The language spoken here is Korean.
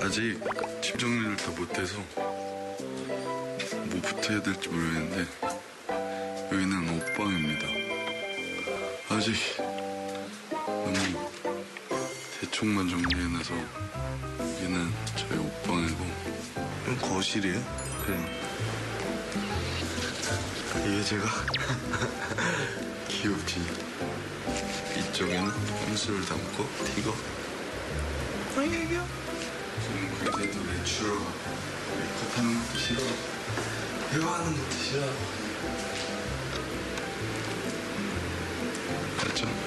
아직 집 정리를 다 못해서 뭐부터 해야 될지 모르겠는데 여기는 옷방입니다. 아직 너무 대충만 정리해놔서 여기는 저희 옷방이고 이건 거실이에요? 그냥 이게 제가 귀엽지. 이쪽에는 혼수를 담고 티거. 아이야 지금 하는 뜻이고 대화하는 뜻이라 그렇죠?